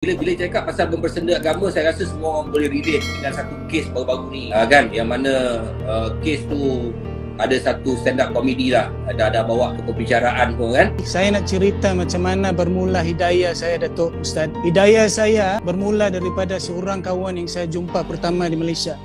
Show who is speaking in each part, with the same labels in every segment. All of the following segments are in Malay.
Speaker 1: bila bila cakap pasal mempersenda agama saya rasa semua orang boleh relate dengan satu kes baru-baru ni. Uh, kan? Yang mana uh, kes tu ada satu stand up komedi lah. Ada ada bawa ke perbicaraan pun kan?
Speaker 2: Saya nak cerita macam mana bermula hidayah saya Datuk Ustaz. Hidayah saya bermula daripada seorang kawan yang saya jumpa pertama di Malaysia.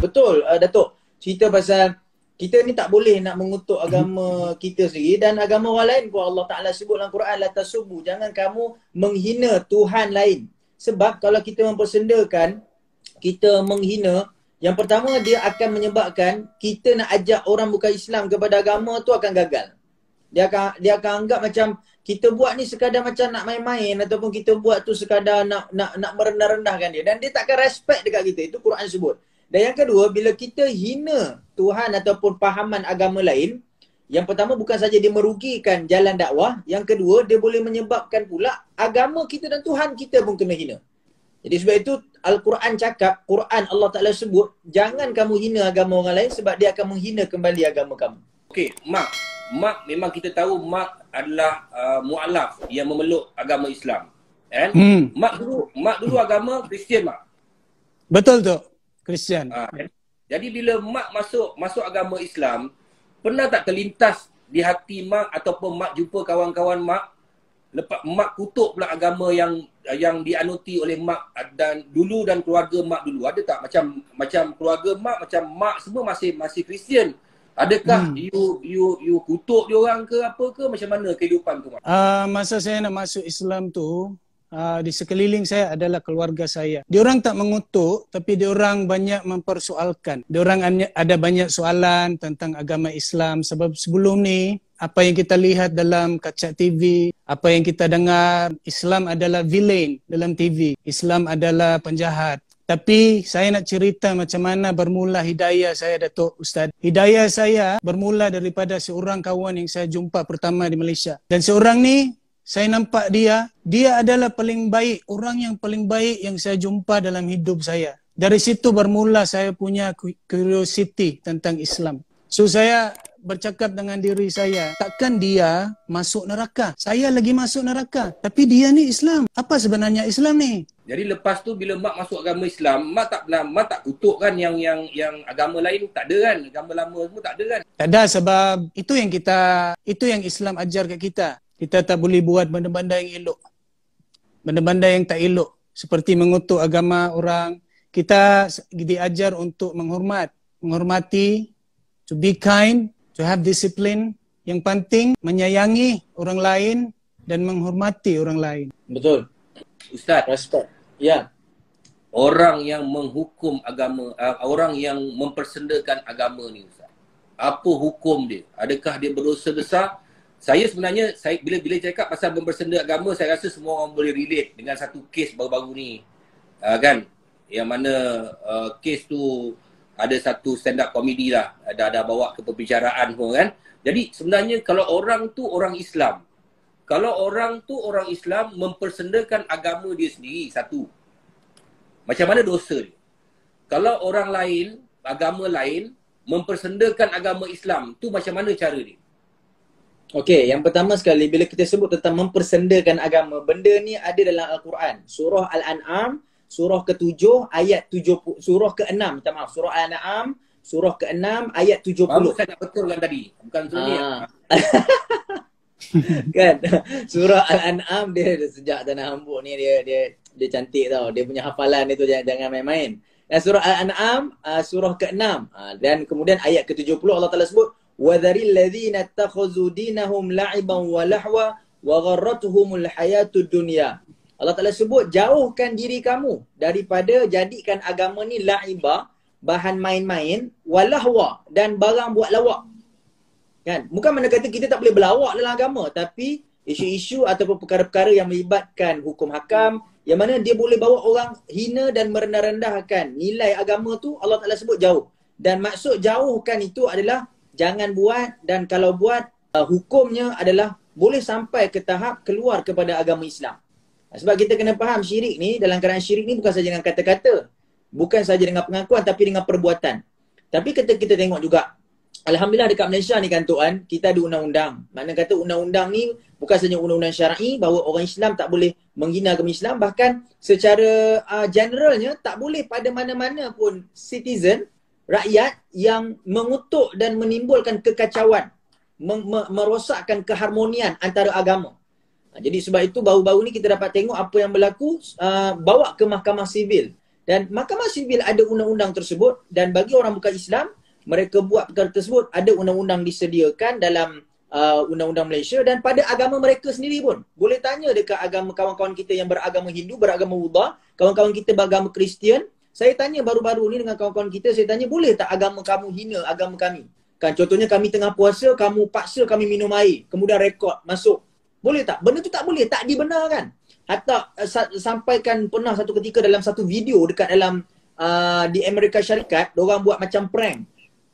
Speaker 3: Betul, uh, Datuk. Cerita pasal kita ni tak boleh nak mengutuk agama kita sendiri dan agama orang lain pun Allah Taala sebut dalam Quran la tasubu jangan kamu menghina tuhan lain. Sebab kalau kita mempersendakan kita menghina yang pertama dia akan menyebabkan kita nak ajak orang bukan Islam kepada agama tu akan gagal. Dia akan dia akan anggap macam kita buat ni sekadar macam nak main-main ataupun kita buat tu sekadar nak nak nak merendah-rendahkan dia. Dan dia takkan respect dekat kita. Itu Quran sebut dan yang kedua, bila kita hina Tuhan ataupun pahaman agama lain, yang pertama bukan saja dia merugikan jalan dakwah, yang kedua dia boleh menyebabkan pula agama kita dan Tuhan kita pun kena hina. Jadi sebab itu Al-Quran cakap, Quran Allah Ta'ala sebut, jangan kamu hina agama orang lain sebab dia akan menghina kembali agama kamu.
Speaker 1: Okey, Mak. Mak memang kita tahu Mak adalah uh, mu'alaf yang memeluk agama Islam. Kan? Hmm. Mak dulu mak dulu agama Kristian, Mak.
Speaker 2: Betul tu. Kristian. Ha,
Speaker 1: jadi bila mak masuk masuk agama Islam, pernah tak terlintas di hati mak ataupun mak jumpa kawan-kawan mak? Lepas mak kutuk pula agama yang yang dianuti oleh mak dan dulu dan keluarga mak dulu. Ada tak macam macam keluarga mak macam mak semua masih masih Kristian? Adakah hmm. you you you kutuk dia orang ke apa ke? Macam mana kehidupan tu mak?
Speaker 2: Uh, masa saya nak masuk Islam tu uh, di sekeliling saya adalah keluarga saya. Diorang tak mengutuk tapi diorang banyak mempersoalkan. Diorang ada banyak soalan tentang agama Islam sebab sebelum ni apa yang kita lihat dalam kaca TV, apa yang kita dengar, Islam adalah villain dalam TV. Islam adalah penjahat. Tapi saya nak cerita macam mana bermula hidayah saya Datuk Ustaz. Hidayah saya bermula daripada seorang kawan yang saya jumpa pertama di Malaysia. Dan seorang ni saya nampak dia, dia adalah paling baik, orang yang paling baik yang saya jumpa dalam hidup saya. Dari situ bermula saya punya curiosity tentang Islam. So saya bercakap dengan diri saya, takkan dia masuk neraka? Saya lagi masuk neraka, tapi dia ni Islam. Apa sebenarnya Islam ni?
Speaker 1: Jadi lepas tu bila mak masuk agama Islam, mak tak pernah mak tak kutuk kan yang yang yang agama lain tak ada kan, agama lama semua tak ada kan?
Speaker 2: Tak ada sebab itu yang kita itu yang Islam ajar kat kita kita tak boleh buat benda-benda yang elok. Benda-benda yang tak elok. Seperti mengutuk agama orang. Kita diajar untuk menghormat. Menghormati. To be kind. To have discipline. Yang penting menyayangi orang lain dan menghormati orang lain.
Speaker 3: Betul. Ustaz. Respect. Ya.
Speaker 1: Orang yang menghukum agama, uh, orang yang mempersendakan agama ni Ustaz. Apa hukum dia? Adakah dia berdosa besar? Saya sebenarnya saya bila bila cakap pasal mempersenda agama saya rasa semua orang boleh relate dengan satu kes baru-baru ni. Uh, kan? Yang mana uh, kes tu ada satu stand up komedi lah. Ada ada bawa ke perbicaraan pun kan? Jadi sebenarnya kalau orang tu orang Islam kalau orang tu orang Islam mempersendakan agama dia sendiri satu. Macam mana dosa dia? Kalau orang lain agama lain mempersendakan agama Islam tu macam mana cara dia
Speaker 3: Okey, yang pertama sekali bila kita sebut tentang mempersendakan agama, benda ni ada dalam Al-Quran. Surah Al-An'am, surah ke-7 ayat 70 surah ke-6, minta maaf, surah Al-An'am, surah ke-6 ayat 70. Baru
Speaker 1: saya nak betulkan tadi, bukan surah ni. Ah.
Speaker 3: kan? Surah Al-An'am dia, dia sejak tanah hambuk ni dia dia dia cantik tau. Dia punya hafalan itu jangan, jangan main-main. Dan surah Al-An'am uh, surah ke-6 uh, dan kemudian ayat ke-70 Allah Taala sebut وَذَرِ الَّذِينَ اتَّخَذُوا دِينَهُمْ لَعِبًا وَلَحْوًا وَغَرَّتْهُمُ الْحَيَاةُ الدُّنْيَا Allah Ta'ala sebut, jauhkan diri kamu daripada jadikan agama ni la'iba, bahan main-main, walahwa dan barang buat lawak. Kan? Bukan mana kata kita tak boleh berlawak dalam agama, tapi isu-isu ataupun perkara-perkara yang melibatkan hukum hakam, yang mana dia boleh bawa orang hina dan merendah-rendahkan nilai agama tu, Allah Ta'ala sebut jauh. Dan maksud jauhkan itu adalah jangan buat dan kalau buat uh, hukumnya adalah boleh sampai ke tahap keluar kepada agama Islam. Sebab kita kena faham syirik ni dalam keadaan syirik ni bukan saja dengan kata-kata. Bukan saja dengan pengakuan tapi dengan perbuatan. Tapi kita kita tengok juga Alhamdulillah dekat Malaysia ni kan tuan, kita ada undang-undang. Makna kata undang-undang ni bukan sahaja undang-undang syar'i bahawa orang Islam tak boleh menghina agama Islam bahkan secara uh, generalnya tak boleh pada mana-mana pun citizen rakyat yang mengutuk dan menimbulkan kekacauan merosakkan keharmonian antara agama. Ha, jadi sebab itu baru-baru ni kita dapat tengok apa yang berlaku uh, bawa ke mahkamah sivil. Dan mahkamah sivil ada undang-undang tersebut dan bagi orang bukan Islam, mereka buat perkara tersebut ada undang-undang disediakan dalam uh, undang-undang Malaysia dan pada agama mereka sendiri pun. Boleh tanya dekat agama kawan-kawan kita yang beragama Hindu, beragama Buddha, kawan-kawan kita beragama Kristian. Saya tanya baru-baru ni dengan kawan-kawan kita, saya tanya boleh tak agama kamu hina agama kami? Kan contohnya kami tengah puasa, kamu paksa kami minum air, kemudian rekod masuk. Boleh tak? Benda tu tak boleh, tak dibenarkan. Hatta uh, sampaikan pernah satu ketika dalam satu video dekat dalam uh, di Amerika Syarikat, orang buat macam prank.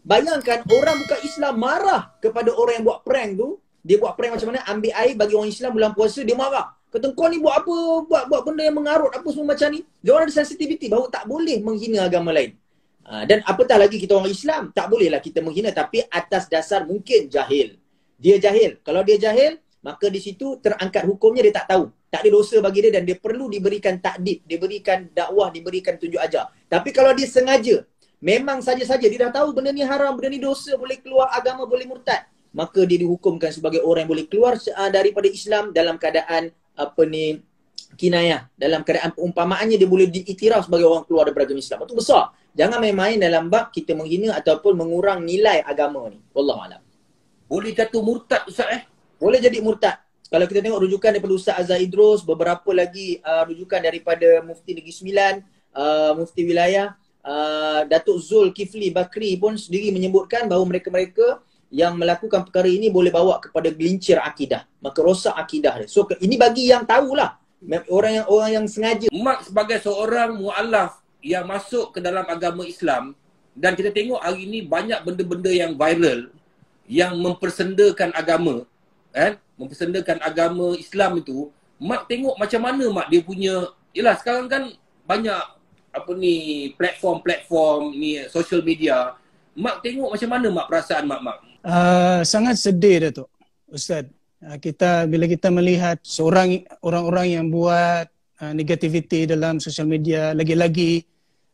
Speaker 3: Bayangkan orang bukan Islam marah kepada orang yang buat prank tu. Dia buat prank macam mana? Ambil air bagi orang Islam bulan puasa, dia marah. Kata kau ni buat apa? Buat buat benda yang mengarut apa semua macam ni. Dia orang ada sensitivity bahawa tak boleh menghina agama lain. Ha, dan apatah lagi kita orang Islam, tak bolehlah kita menghina tapi atas dasar mungkin jahil. Dia jahil. Kalau dia jahil, maka di situ terangkat hukumnya dia tak tahu. Tak ada dosa bagi dia dan dia perlu diberikan takdib, diberikan dakwah, diberikan tunjuk ajar. Tapi kalau dia sengaja, memang saja-saja dia dah tahu benda ni haram, benda ni dosa, boleh keluar agama, boleh murtad. Maka dia dihukumkan sebagai orang yang boleh keluar uh, daripada Islam dalam keadaan apa ni kinayah. Dalam keadaan perumpamaannya dia boleh diiktiraf sebagai orang keluar daripada agama Islam. Itu besar. Jangan main-main dalam bab kita menghina ataupun mengurang nilai agama ni. Wallahualam.
Speaker 1: Boleh jatuh murtad Ustaz eh?
Speaker 3: Boleh jadi murtad. Kalau kita tengok rujukan daripada Ustaz Azhar Idrus, beberapa lagi uh, rujukan daripada Mufti Negeri Sembilan, uh, Mufti Wilayah, uh, Datuk Zul Kifli Bakri pun sendiri menyebutkan bahawa mereka-mereka yang melakukan perkara ini boleh bawa kepada gelincir akidah. Maka rosak akidah dia. So ini bagi yang tahulah. Orang yang orang yang sengaja.
Speaker 1: Mak sebagai seorang mu'alaf yang masuk ke dalam agama Islam dan kita tengok hari ini banyak benda-benda yang viral yang mempersendakan agama kan mempersendakan agama Islam itu mak tengok macam mana mak dia punya yalah sekarang kan banyak apa ni platform-platform ni social media mak tengok macam mana mak perasaan mak mak
Speaker 2: uh, sangat sedih dah tu ustaz uh, kita bila kita melihat seorang orang-orang yang buat uh, negativity dalam social media lagi-lagi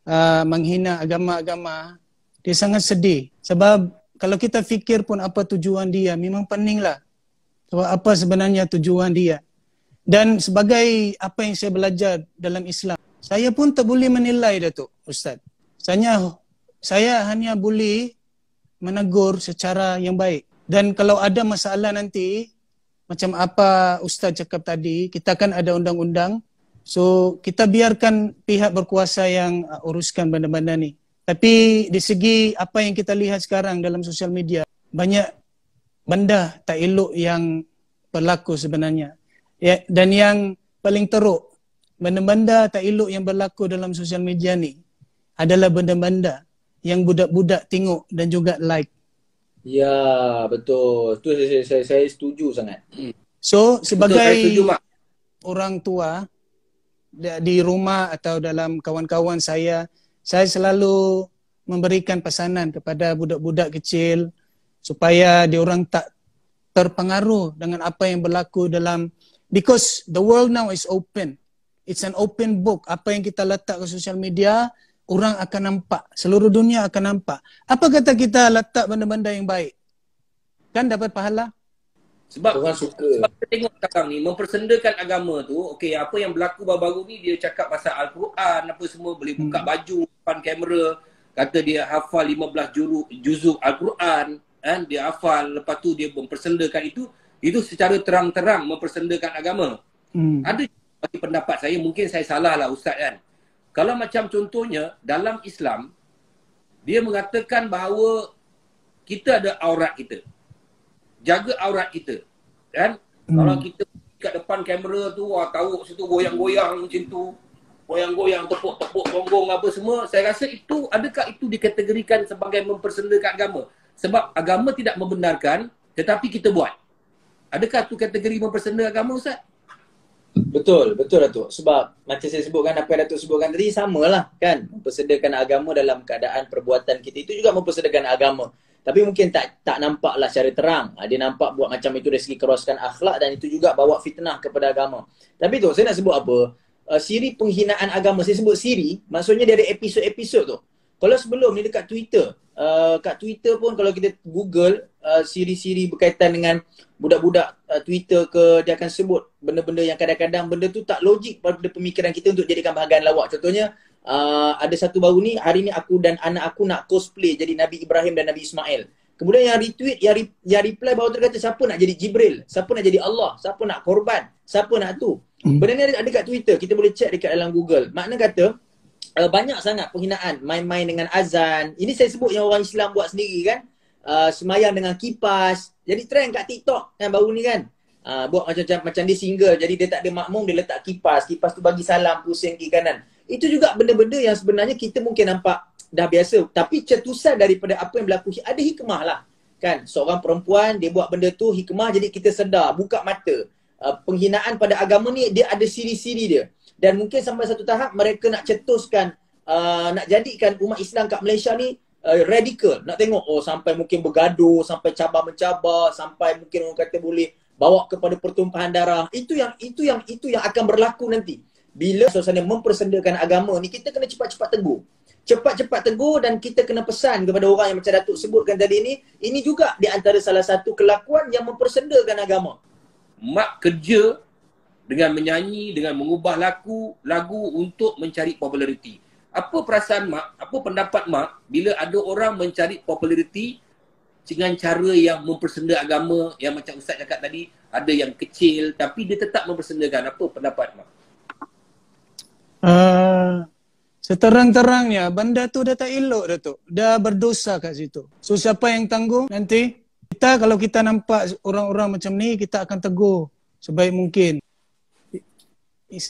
Speaker 2: uh, menghina agama-agama, dia sangat sedih. Sebab kalau kita fikir pun apa tujuan dia, memang peninglah. Sebab apa sebenarnya tujuan dia. Dan sebagai apa yang saya belajar dalam Islam, saya pun tak boleh menilai Datuk Ustaz. Saya, saya hanya boleh menegur secara yang baik. Dan kalau ada masalah nanti, macam apa Ustaz cakap tadi, kita kan ada undang-undang So kita biarkan pihak berkuasa yang uh, uruskan benda-benda ni. Tapi di segi apa yang kita lihat sekarang dalam sosial media, banyak benda tak elok yang berlaku sebenarnya. Ya, dan yang paling teruk, benda-benda tak elok yang berlaku dalam sosial media ni adalah benda-benda yang budak-budak tengok dan juga like.
Speaker 3: Ya, betul. Tu saya, saya, saya setuju sangat.
Speaker 2: So, sebagai betul, setuju, orang tua, di rumah atau dalam kawan-kawan saya, saya selalu memberikan pesanan kepada budak-budak kecil supaya diorang tak terpengaruh dengan apa yang berlaku dalam because the world now is open. It's an open book. Apa yang kita letak ke sosial media, orang akan nampak. Seluruh dunia akan nampak. Apa kata kita letak benda-benda yang baik? Kan dapat pahala?
Speaker 1: Sebab orang suka. Sebab kita tengok sekarang ni mempersendakan agama tu, okey apa yang berlaku baru-baru ni dia cakap pasal al-Quran apa semua boleh buka hmm. baju depan kamera, kata dia hafal 15 juru juzuk al-Quran, kan dia hafal lepas tu dia mempersendakan itu itu secara terang-terang mempersendakan agama. Hmm. Ada bagi pendapat saya mungkin saya salah lah ustaz kan. Kalau macam contohnya dalam Islam dia mengatakan bahawa kita ada aurat kita jaga aurat kita. Kan? Hmm. Kalau kita kat depan kamera tu, wah tahu situ goyang-goyang macam tu. Goyang-goyang, tepuk-tepuk gonggong apa semua. Saya rasa itu, adakah itu dikategorikan sebagai mempersendakan agama? Sebab agama tidak membenarkan, tetapi kita buat. Adakah itu kategori mempersendakan agama Ustaz?
Speaker 3: Betul, betul Datuk. Sebab macam saya sebutkan, apa yang Datuk sebutkan tadi, samalah kan. Mempersedakan agama dalam keadaan perbuatan kita. Itu juga mempersedakan agama. Tapi mungkin tak tak nampaklah secara terang. Ha, dia nampak buat macam itu dari segi keroskan akhlak dan itu juga bawa fitnah kepada agama. Tapi tu saya nak sebut apa? Uh, siri penghinaan agama. Saya sebut siri, maksudnya ada episod-episod tu. Kalau sebelum ni dekat Twitter, uh, kat Twitter pun kalau kita Google uh, siri-siri berkaitan dengan budak-budak uh, Twitter ke dia akan sebut benda-benda yang kadang-kadang benda tu tak logik pada pemikiran kita untuk jadikan bahagian lawak. Contohnya uh, ada satu baru ni hari ni aku dan anak aku nak cosplay jadi Nabi Ibrahim dan Nabi Ismail. Kemudian yang retweet, yang, re, yang reply bawah tu kata siapa nak jadi Jibril? Siapa nak jadi Allah? Siapa nak korban? Siapa nak tu? Hmm. Benda ni ada, ada kat Twitter. Kita boleh check dekat dalam Google. Makna kata uh, banyak sangat penghinaan. Main-main dengan azan. Ini saya sebut yang orang Islam buat sendiri kan. Uh, semayang dengan kipas. Jadi trend kat TikTok kan baru ni kan. Uh, buat macam macam dia single. Jadi dia tak ada makmum, dia letak kipas. Kipas tu bagi salam pusing kiri kanan itu juga benda-benda yang sebenarnya kita mungkin nampak dah biasa tapi cetusan daripada apa yang berlaku ada hikmah lah kan seorang perempuan dia buat benda tu hikmah jadi kita sedar buka mata uh, penghinaan pada agama ni dia ada siri-siri dia dan mungkin sampai satu tahap mereka nak cetuskan uh, nak jadikan umat Islam kat Malaysia ni uh, radikal nak tengok oh sampai mungkin bergaduh sampai cabar mencabar sampai mungkin orang kata boleh bawa kepada pertumpahan darah itu yang itu yang itu yang akan berlaku nanti bila suasana mempersendakan agama ni kita kena cepat-cepat tegur. Cepat-cepat tegur dan kita kena pesan kepada orang yang macam Datuk sebutkan tadi ni, ini juga di antara salah satu kelakuan yang mempersendakan agama.
Speaker 1: Mak kerja dengan menyanyi, dengan mengubah lagu, lagu untuk mencari populariti. Apa perasaan mak, apa pendapat mak bila ada orang mencari populariti dengan cara yang mempersenda agama yang macam Ustaz cakap tadi, ada yang kecil tapi dia tetap mempersendakan. Apa pendapat mak?
Speaker 2: Uh, seterang-terangnya benda tu dah tak elok dah tu. Dah berdosa kat situ. So siapa yang tanggung nanti? Kita kalau kita nampak orang-orang macam ni kita akan tegur sebaik mungkin.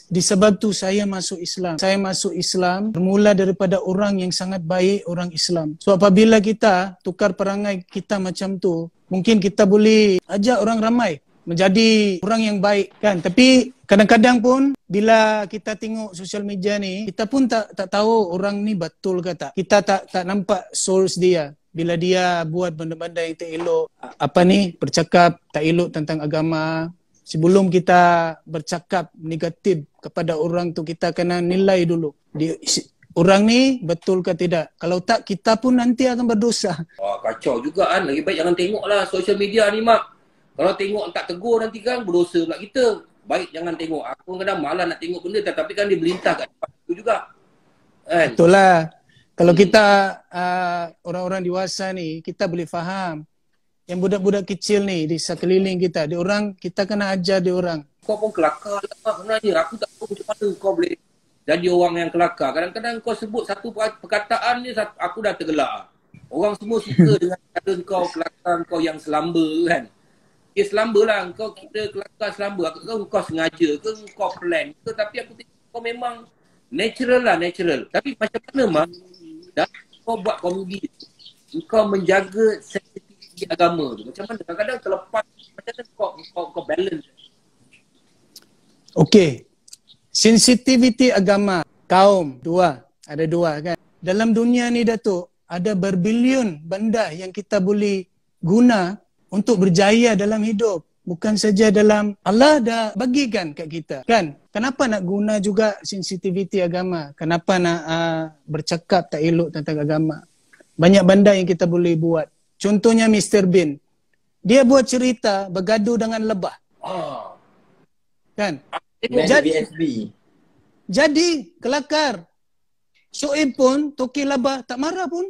Speaker 2: Disebab tu saya masuk Islam. Saya masuk Islam bermula daripada orang yang sangat baik, orang Islam. So apabila kita tukar perangai kita macam tu, mungkin kita boleh ajak orang ramai menjadi orang yang baik kan tapi kadang-kadang pun bila kita tengok sosial media ni kita pun tak tak tahu orang ni betul ke tak kita tak tak nampak source dia bila dia buat benda-benda yang tak elok apa ni bercakap tak elok tentang agama sebelum kita bercakap negatif kepada orang tu kita kena nilai dulu dia orang ni betul ke tidak kalau tak kita pun nanti akan berdosa
Speaker 1: wah kacau juga kan lagi baik jangan tengoklah sosial media ni mak kalau tengok tak tegur nanti kan berdosa pula kita. Baik jangan tengok. Aku kadang malas nak tengok benda tapi kan dia melintas kat depan aku juga.
Speaker 2: Kan? Betul lah. Kalau kita uh, orang-orang dewasa ni, kita boleh faham. Yang budak-budak kecil ni di sekeliling kita, di orang kita kena ajar di orang.
Speaker 1: Kau pun kelakar lah sebenarnya. Aku tak tahu macam mana kau boleh jadi orang yang kelakar. Kadang-kadang kau sebut satu perkataan ni, aku dah tergelak. Orang semua suka dengan cara kau kelakar kau yang selamba kan dia selamba lah kau kita kelakar selamba kau kau sengaja ke kau plan ke tapi aku tengok kau memang natural lah natural tapi macam mana mak dah kau buat komedi kau menjaga sensitiviti agama tu. Macam mana? Kadang-kadang terlepas macam mana kau kau, kau balance?
Speaker 2: Okay sensitiviti agama. Kaum dua. Ada dua kan? Dalam dunia ni Datuk ada berbilion benda yang kita boleh guna untuk berjaya dalam hidup. Bukan saja dalam Allah dah bagikan kat kita kan? Kenapa nak guna juga sensitiviti agama? Kenapa nak uh, bercakap tak elok tentang agama? Banyak benda yang kita boleh buat contohnya Mr Bean dia buat cerita bergaduh dengan lebah oh. kan
Speaker 3: jadi
Speaker 2: jadi kelakar Shoaib pun toki lebah tak marah pun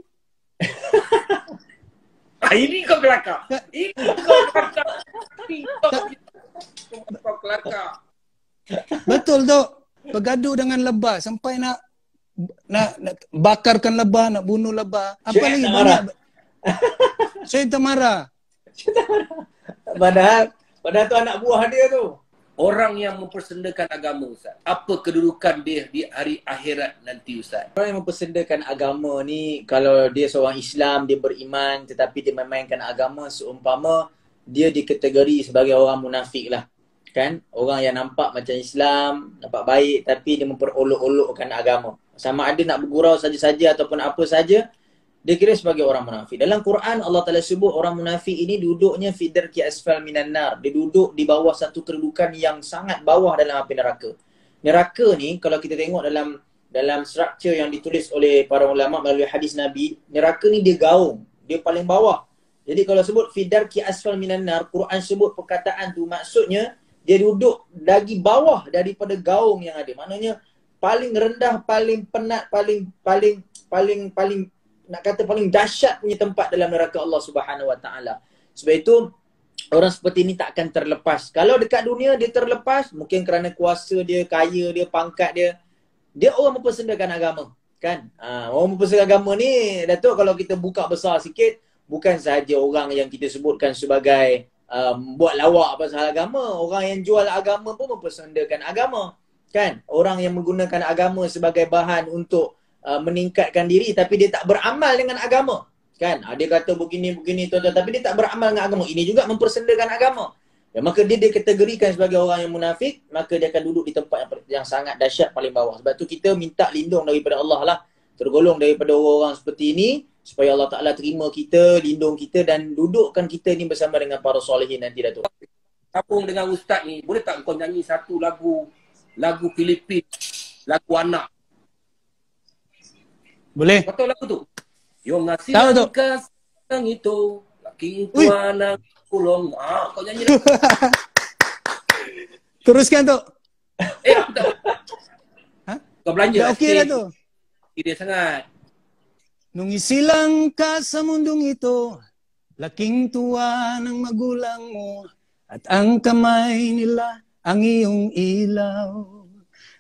Speaker 1: Ah, ini kau kelakar. Ini kau kelakar. Ini kau kelakar.
Speaker 2: Betul tu. Bergaduh dengan lebah sampai nak nak, nak bakarkan lebah, nak bunuh lebah. Apa Cik lagi banyak. Saya tak marah.
Speaker 3: Padahal, padahal tu anak buah dia tu
Speaker 1: orang yang mempersendakan agama Ustaz? Apa kedudukan dia di hari akhirat nanti Ustaz?
Speaker 3: Orang yang mempersendakan agama ni kalau dia seorang Islam, dia beriman tetapi dia memainkan agama seumpama dia dikategori sebagai orang munafik lah. Kan? Orang yang nampak macam Islam, nampak baik tapi dia memperolok-olokkan agama. Sama ada nak bergurau saja-saja ataupun apa saja, dia kira sebagai orang munafik. Dalam Quran Allah Taala sebut orang munafik ini duduknya fidar ki asfal minan nar. Dia duduk di bawah satu kedudukan yang sangat bawah dalam api neraka. Neraka ni kalau kita tengok dalam dalam struktur yang ditulis oleh para ulama melalui hadis Nabi, neraka ni dia gaung, dia paling bawah. Jadi kalau sebut fidar ki asfal minan nar, Quran sebut perkataan tu maksudnya dia duduk lagi bawah daripada gaung yang ada. Maknanya paling rendah, paling penat, paling paling paling paling nak kata paling dahsyat punya tempat dalam neraka Allah Subhanahu Wa Taala. Sebab itu orang seperti ini tak akan terlepas. Kalau dekat dunia dia terlepas, mungkin kerana kuasa dia, kaya dia, pangkat dia, dia orang mempersendakan agama, kan? Ha, orang mempersendakan agama ni, Datuk kalau kita buka besar sikit, bukan sahaja orang yang kita sebutkan sebagai um, buat lawak pasal agama, orang yang jual agama pun mempersendakan agama, kan? Orang yang menggunakan agama sebagai bahan untuk uh, meningkatkan diri tapi dia tak beramal dengan agama. Kan? Uh, dia kata begini begini tuan-tuan tapi dia tak beramal dengan agama. Ini juga mempersendakan agama. Ya, maka dia dikategorikan sebagai orang yang munafik maka dia akan duduk di tempat yang, yang sangat dahsyat paling bawah. Sebab tu kita minta lindung daripada Allah lah. Tergolong daripada orang-orang seperti ini supaya Allah Ta'ala terima kita, lindung kita dan dudukkan kita ni bersama dengan para solehin nanti Datuk.
Speaker 1: Sambung dengan Ustaz ni, boleh tak kau nyanyi satu lagu lagu Filipin, lagu anak
Speaker 2: Boleh.
Speaker 1: Kau tahu lagu tu? Yo ngasih
Speaker 2: Tahu tu.
Speaker 1: kasang itu Laki tuan kulong ah, Kau nyanyi
Speaker 2: Teruskan tu.
Speaker 1: Eh aku tak
Speaker 2: Ha?
Speaker 1: Kau belanja
Speaker 2: Dah okey dah tu.
Speaker 1: Dia sangat
Speaker 2: Nung isilang ka sa mundong ito, laking tuwa ng magulang mo, at ang kamay nila ang iyong ilaw.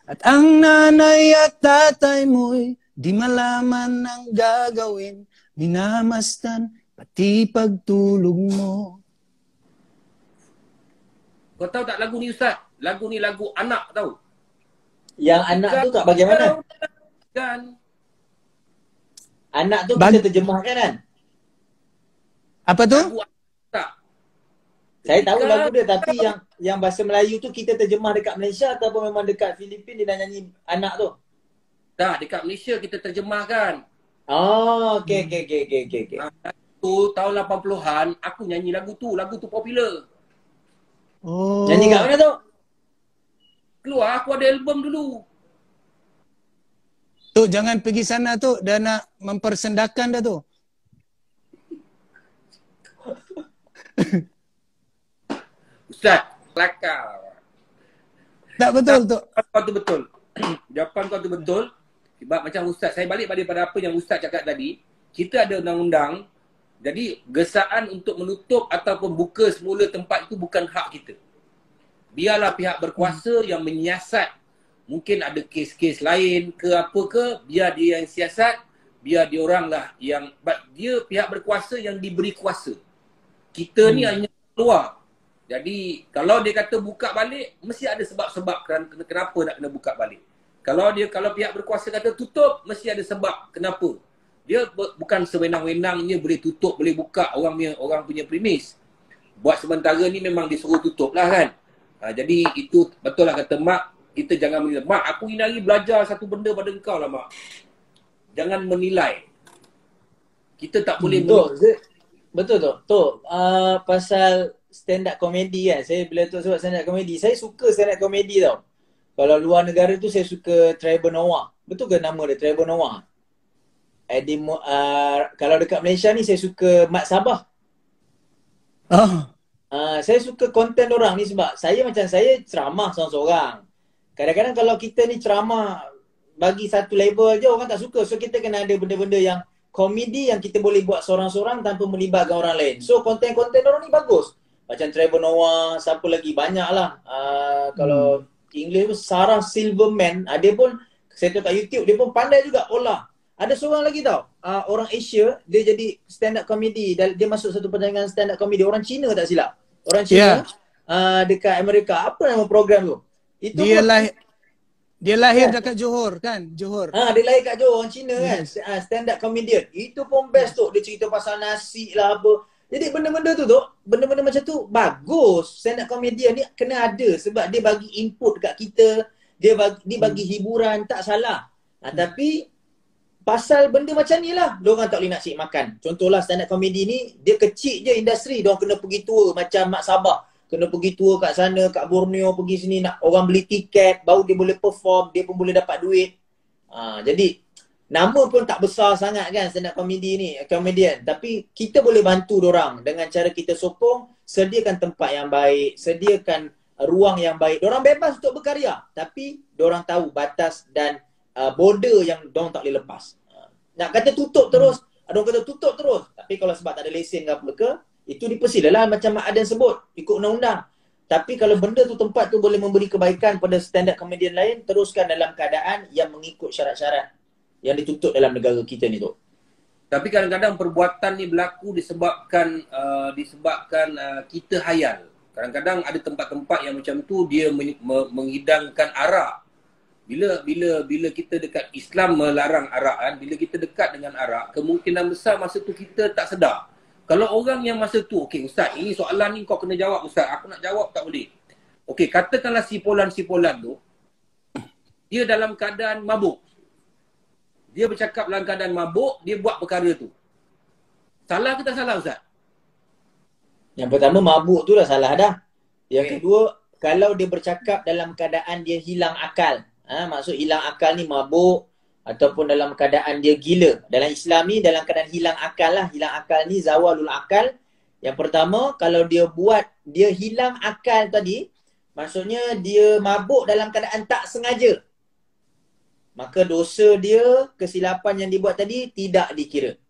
Speaker 2: At ang nanay at tatay mo'y di malaman ang gagawin, minamastan pati pagtulog mo.
Speaker 1: Kau tahu tak lagu ni Ustaz? Lagu ni lagu anak tau
Speaker 3: Yang anak tu tak bagaimana?
Speaker 1: Kan
Speaker 3: Anak tu
Speaker 2: Bag-
Speaker 3: kita terjemahkan kan?
Speaker 2: Apa tu?
Speaker 1: Lagu anak tak
Speaker 3: Saya tahu
Speaker 1: Dekat-
Speaker 3: lagu dia tapi yang yang bahasa Melayu tu kita terjemah dekat Malaysia ataupun memang dekat Filipin dia dah nyanyi anak tu.
Speaker 1: Tak dekat Malaysia kita terjemahkan
Speaker 3: Oh, okey okey okey okey okey. okey.
Speaker 1: Ah, tu tahun 80-an aku nyanyi lagu tu lagu tu popular
Speaker 2: Oh.
Speaker 3: Nyanyi kat mana tu?
Speaker 1: keluar aku ada album dulu
Speaker 2: Tu jangan pergi sana tu, dah nak mempersendakan dah tu.
Speaker 1: Ustaz kelakar
Speaker 2: Tak betul tu.
Speaker 1: Jawapan kau tu betul. Jawapan kau tu betul. Sebab macam Ustaz, saya balik pada apa yang Ustaz cakap tadi. Kita ada undang-undang. Jadi gesaan untuk menutup ataupun buka semula tempat itu bukan hak kita. Biarlah pihak berkuasa yang menyiasat. Mungkin ada kes-kes lain ke apa ke. Biar dia yang siasat. Biar dia orang lah yang... Dia pihak berkuasa yang diberi kuasa. Kita ni hanya keluar. Jadi kalau dia kata buka balik, mesti ada sebab-sebab ken- ken- kenapa nak kena buka balik. Kalau dia kalau pihak berkuasa kata tutup, mesti ada sebab kenapa. Dia bu- bukan sewenang-wenangnya boleh tutup, boleh buka orang punya orang punya premis. Buat sementara ni memang disuruh tutup lah kan. Ha, jadi itu betul lah kata mak, kita jangan menilai. Mak, aku ini hari belajar satu benda pada engkau lah mak. Jangan menilai. Kita tak boleh
Speaker 3: Betul. Zid. Betul tu. Tu uh, pasal stand up comedy kan. Saya bila tu sebab stand up comedy, saya suka stand up comedy tau. Kalau luar negara tu saya suka Trevor Noah. Betul ke nama dia Trevor Noah? Eddie Mo, uh, kalau dekat Malaysia ni saya suka Mat Sabah.
Speaker 2: Oh.
Speaker 3: Uh, saya suka konten orang ni sebab saya macam saya ceramah seorang-seorang. Kadang-kadang kalau kita ni ceramah bagi satu level je orang tak suka. So kita kena ada benda-benda yang komedi yang kita boleh buat seorang-seorang tanpa melibatkan orang lain. So konten-konten orang ni bagus. Macam Trevor Noah, siapa lagi banyak lah. Uh, kalau English pun Sarah Silverman, uh, dia pun saya tengok kat YouTube, dia pun pandai juga olah. Ada seorang lagi tau, uh, orang Asia, dia jadi stand up comedy. Dia, dia masuk satu pertandingan stand up comedy. Orang Cina tak silap. Orang Cina
Speaker 2: Yeah.
Speaker 3: uh, dekat Amerika. Apa nama program tu? Itu
Speaker 2: Dia
Speaker 3: pun-
Speaker 2: lahir dia lahir
Speaker 3: Ya.
Speaker 2: dekat Johor kan? Johor.
Speaker 3: Ha, dia lahir kat Johor, orang Cina kan.
Speaker 2: Yes.
Speaker 3: Uh, stand up comedian. Itu pun best tu. Dia cerita pasal nasi lah apa. Jadi benda-benda tu tu, benda-benda macam tu bagus. Stand up comedian ni kena ada sebab dia bagi input dekat kita. Dia bagi, dia bagi hiburan, tak salah. Ha, tapi pasal benda macam ni lah. Diorang tak boleh nak cik makan. Contohlah stand up comedy ni, dia kecil je industri. Diorang kena pergi tour macam Mak Sabah. Kena pergi tour kat sana, kat Borneo, pergi sini. nak Orang beli tiket, baru dia boleh perform, dia pun boleh dapat duit. Ha, jadi, nama pun tak besar sangat kan stand up comedy ni, comedian. Tapi kita boleh bantu orang dengan cara kita sokong, sediakan tempat yang baik, sediakan ruang yang baik. Orang bebas untuk berkarya. Tapi, orang tahu batas dan uh, border yang dong tak boleh lepas. Uh, nak kata tutup terus, ada orang kata tutup terus. Tapi kalau sebab tak ada lesen ke apa ke, itu dipersilalah macam Mak Aden sebut, ikut undang-undang. Tapi kalau benda tu tempat tu boleh memberi kebaikan pada standard komedian lain, teruskan dalam keadaan yang mengikut syarat-syarat yang ditutup dalam negara kita ni tu.
Speaker 1: Tapi kadang-kadang perbuatan ni berlaku disebabkan uh, disebabkan uh, kita hayal. Kadang-kadang ada tempat-tempat yang macam tu dia menghidangkan arak bila bila bila kita dekat Islam melarang arak kan, bila kita dekat dengan arak, kemungkinan besar masa tu kita tak sedar. Kalau orang yang masa tu, okey ustaz, ini soalan ni kau kena jawab ustaz. Aku nak jawab tak boleh. Okey, katakanlah sipolan-sipolan tu dia dalam keadaan mabuk. Dia bercakap dalam keadaan mabuk, dia buat perkara tu. Salah ke tak salah ustaz?
Speaker 3: Yang pertama mabuk tu dah salah dah. Yang okay. kedua, kalau dia bercakap dalam keadaan dia hilang akal. Ha, maksud hilang akal ni mabuk ataupun dalam keadaan dia gila. Dalam Islam ni dalam keadaan hilang akal lah. Hilang akal ni zawalul akal. Yang pertama kalau dia buat dia hilang akal tadi maksudnya dia mabuk dalam keadaan tak sengaja. Maka dosa dia, kesilapan yang dibuat tadi tidak dikira.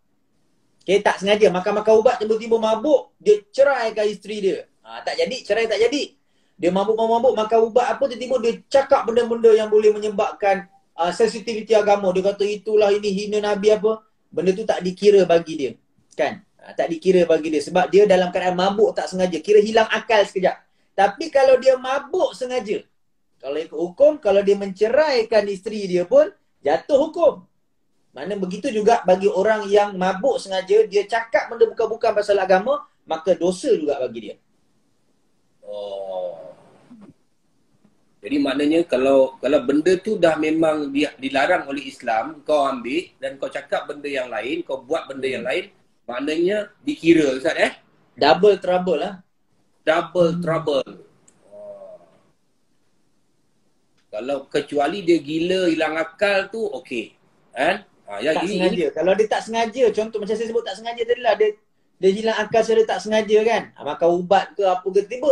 Speaker 3: Okay, tak sengaja. Makan-makan ubat tiba-tiba mabuk, dia ceraikan isteri dia. Ha, tak jadi, cerai tak jadi. Dia mabuk-mabuk makan ubat apa tiba-tiba dia cakap benda-benda yang boleh menyebabkan uh, sensitiviti agama. Dia kata itulah ini hina Nabi apa. Benda tu tak dikira bagi dia. Kan? Uh, tak dikira bagi dia. Sebab dia dalam keadaan mabuk tak sengaja. Kira hilang akal sekejap. Tapi kalau dia mabuk sengaja. Kalau ikut hukum, kalau dia menceraikan isteri dia pun jatuh hukum. Mana begitu juga bagi orang yang mabuk sengaja, dia cakap benda bukan-bukan pasal agama, maka dosa juga bagi dia.
Speaker 1: Oh. Jadi maknanya kalau kalau benda tu dah memang dia dilarang oleh Islam, kau ambil dan kau cakap benda yang lain, kau buat benda yang lain, maknanya dikira Ustaz eh?
Speaker 3: Double trouble lah.
Speaker 1: Double trouble. Oh. Kalau kecuali dia gila, hilang akal tu okey. Kan?
Speaker 3: Ha, ya, tak ini, sengaja. Ini... Kalau dia tak sengaja, contoh macam saya sebut tak sengaja tadi lah. Dia, dia hilang akal secara tak sengaja kan. Ha, makan ubat ke apa ke. Tiba,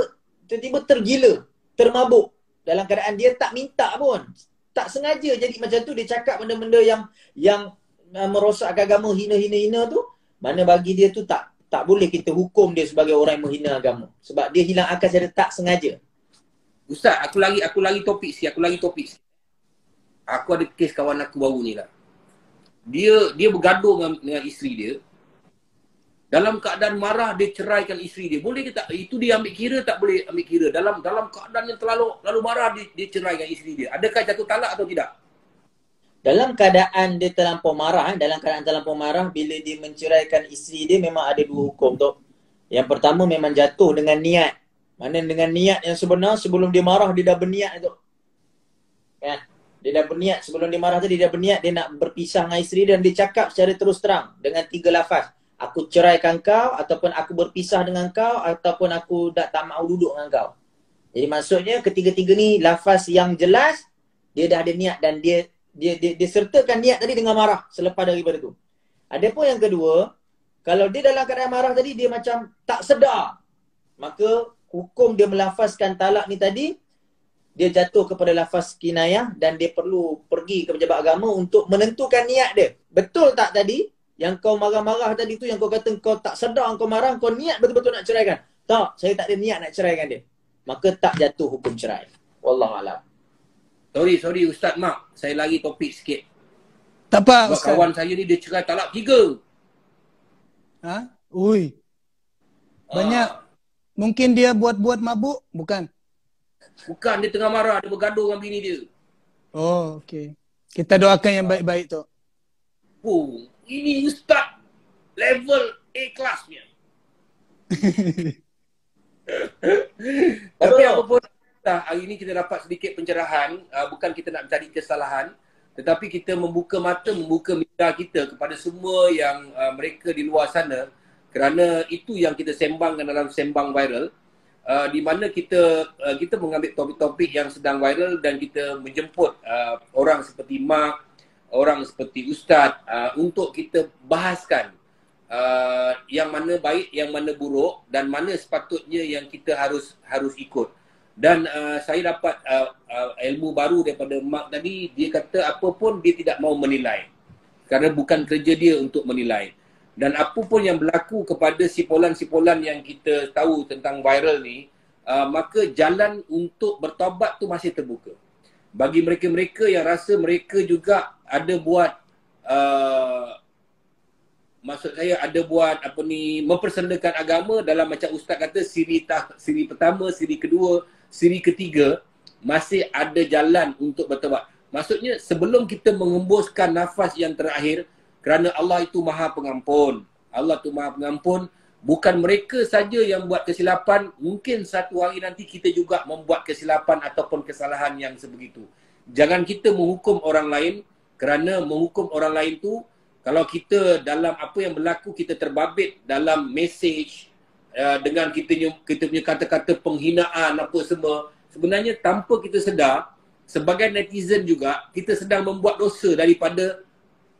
Speaker 3: tiba-tiba tergila, termabuk dalam keadaan dia tak minta pun. Tak sengaja jadi macam tu dia cakap benda-benda yang yang uh, merosakkan agama hina-hina-hina tu, mana bagi dia tu tak tak boleh kita hukum dia sebagai orang yang menghina agama. Sebab dia hilang akal secara tak sengaja.
Speaker 1: Ustaz, aku lagi aku lagi topik sikit, aku lagi topik sikit. Aku ada kes kawan aku baru ni lah. Dia dia bergaduh dengan, dengan isteri dia dalam keadaan marah dia ceraikan isteri dia. Boleh ke tak? Itu dia ambil kira tak boleh ambil kira. Dalam dalam keadaan yang terlalu lalu marah dia, dia ceraikan isteri dia. Adakah jatuh talak atau tidak?
Speaker 3: Dalam keadaan dia terlampau marah, eh, dalam keadaan terlampau marah bila dia menceraikan isteri dia memang ada dua hukum tu. Yang pertama memang jatuh dengan niat. Mana dengan niat yang sebenar sebelum dia marah dia dah berniat tu. Kan? Dia dah berniat sebelum dia marah tu dia dah berniat dia nak berpisah dengan isteri dan dia cakap secara terus terang dengan tiga lafaz aku ceraikan kau ataupun aku berpisah dengan kau ataupun aku dah tak mahu duduk dengan kau. Jadi maksudnya ketiga-tiga ni lafaz yang jelas dia dah ada niat dan dia dia dia, dia sertakan niat tadi dengan marah selepas daripada tu. Adapun yang kedua, kalau dia dalam keadaan marah tadi dia macam tak sedar. Maka hukum dia melafazkan talak ni tadi dia jatuh kepada lafaz kinayah dan dia perlu pergi ke pejabat agama untuk menentukan niat dia. Betul tak tadi? yang kau marah-marah tadi tu yang kau kata kau tak sedar kau marah kau niat betul-betul nak ceraikan. Tak saya tak ada niat nak ceraikan dia. Maka tak jatuh hukum cerai. Wallahu alam.
Speaker 1: Sorry sorry ustaz mak. Saya lagi topik sikit.
Speaker 2: Tak apa ustaz.
Speaker 1: kawan saya ni dia cerai talak tiga.
Speaker 2: Ha? Ui. Banyak. Ha. Mungkin dia buat-buat mabuk? Bukan.
Speaker 1: Bukan dia tengah marah dia bergaduh dengan bini dia.
Speaker 2: Oh okey. Kita doakan yang baik-baik tu.
Speaker 1: Oh, ini ustaz level A kelasnya. Tapi apa? pun hari ini kita dapat sedikit pencerahan, uh, bukan kita nak mencari kesalahan, tetapi kita membuka mata, membuka minda kita kepada semua yang uh, mereka di luar sana kerana itu yang kita sembangkan dalam sembang viral uh, di mana kita uh, kita mengambil topik-topik yang sedang viral dan kita menjemput uh, orang seperti Mak, orang seperti Ustaz uh, untuk kita bahaskan uh, yang mana baik, yang mana buruk dan mana sepatutnya yang kita harus harus ikut. Dan uh, saya dapat uh, uh, ilmu baru daripada Mak tadi, dia kata apa pun dia tidak mau menilai. Kerana bukan kerja dia untuk menilai. Dan apa pun yang berlaku kepada sipolan-sipolan yang kita tahu tentang viral ni, uh, maka jalan untuk bertobat tu masih terbuka. Bagi mereka-mereka yang rasa mereka juga ada buat uh, maksud saya ada buat apa ni mempersendakan agama dalam macam ustaz kata siri tah, siri pertama, siri kedua, siri ketiga masih ada jalan untuk bertobat. Maksudnya sebelum kita mengembuskan nafas yang terakhir kerana Allah itu Maha Pengampun. Allah itu Maha Pengampun. Bukan mereka saja yang buat kesilapan, mungkin satu hari nanti kita juga membuat kesilapan ataupun kesalahan yang sebegitu. Jangan kita menghukum orang lain kerana menghukum orang lain tu kalau kita dalam apa yang berlaku kita terbabit dalam message uh, dengan kita kita punya kata-kata penghinaan apa semua sebenarnya tanpa kita sedar sebagai netizen juga kita sedang membuat dosa daripada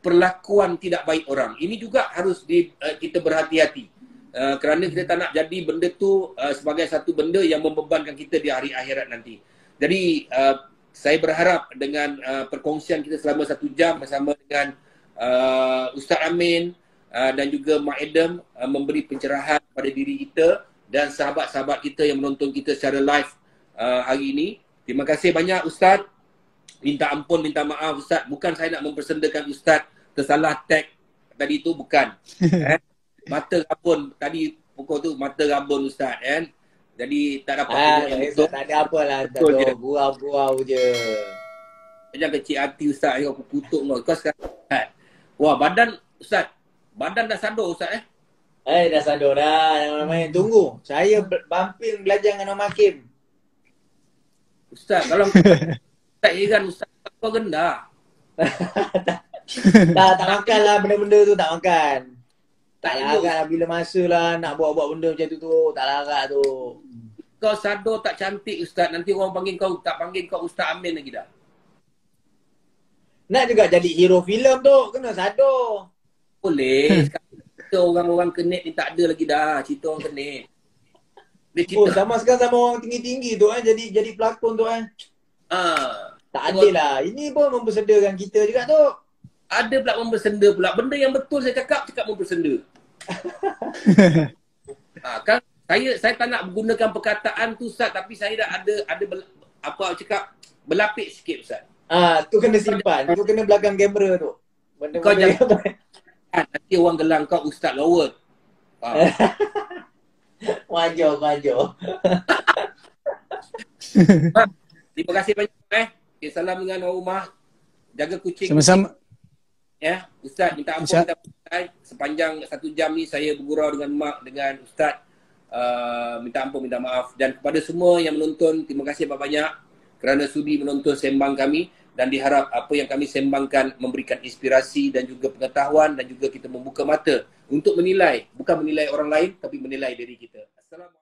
Speaker 1: perlakuan tidak baik orang ini juga harus di, uh, kita berhati-hati uh, kerana kita tak nak jadi benda tu uh, sebagai satu benda yang membebankan kita di hari akhirat nanti jadi uh, saya berharap dengan uh, perkongsian kita selama satu jam bersama dengan uh, Ustaz Amin uh, dan juga Mak Adam uh, memberi pencerahan pada diri kita dan sahabat-sahabat kita yang menonton kita secara live uh, hari ini. Terima kasih banyak Ustaz. Minta ampun, minta maaf Ustaz. Bukan saya nak mempersendakan Ustaz tersalah tag tadi tu bukan. eh? Mata rabun tadi pukul tu mata rabun Ustaz kan. Jadi tak dapat
Speaker 3: ah, ya, tak ada apalah. Gurau-gurau je.
Speaker 1: Jangan kecil hati Ustaz. Aku kutuk kau. Kau sekarang. Eh. Wah, badan Ustaz. Badan dah sadar Ustaz eh?
Speaker 3: Eh, dah sadar dah. Yang main tunggu. Saya bampil belajar dengan Om Hakim.
Speaker 1: Ustaz, kalau tak heran Ustaz, kau rendah.
Speaker 3: tak, tak makan lah benda-benda tu tak makan. Tak larat lah bila masa lah nak buat-buat benda macam tu tu. Tak larat tu.
Speaker 1: Kau sadar tak cantik Ustaz. Nanti orang panggil kau, tak panggil kau Ustaz Amin lagi dah.
Speaker 3: Nak juga jadi hero filem tu, kena sado.
Speaker 1: Boleh. Cerita orang-orang kenet ni tak ada lagi dah. Cerita orang kenet.
Speaker 3: Dia cerita. Oh, sama sekarang sama orang tinggi-tinggi tu eh. Jadi jadi pelakon tu eh.
Speaker 1: Ah.
Speaker 3: Tak adil lah. Ini pun mempersedakan kita juga tu.
Speaker 1: Ada pula mempersenda pula. Benda yang betul saya cakap, cakap mempersenda. ha, kan saya saya tak nak menggunakan perkataan tu Ustaz tapi saya dah ada ada apa cakap berlapik sikit Ustaz.
Speaker 3: Ah, tu kena simpan. Tu kena belakang kamera tu.
Speaker 1: Benda kau jangan nanti orang gelang kau Ustaz Lower.
Speaker 3: Ah. wajar, wajar.
Speaker 1: Terima kasih banyak eh. Okay, salam dengan rumah. Jaga kucing.
Speaker 2: Sama-sama.
Speaker 1: Ya, Ustaz minta ampun minta sepanjang satu jam ni saya bergurau dengan mak dengan Ustaz. Uh, minta ampun, minta maaf. Dan kepada semua yang menonton, terima kasih banyak-banyak kerana sudi menonton sembang kami dan diharap apa yang kami sembangkan memberikan inspirasi dan juga pengetahuan dan juga kita membuka mata untuk menilai bukan menilai orang lain tapi menilai diri kita. Assalamualaikum.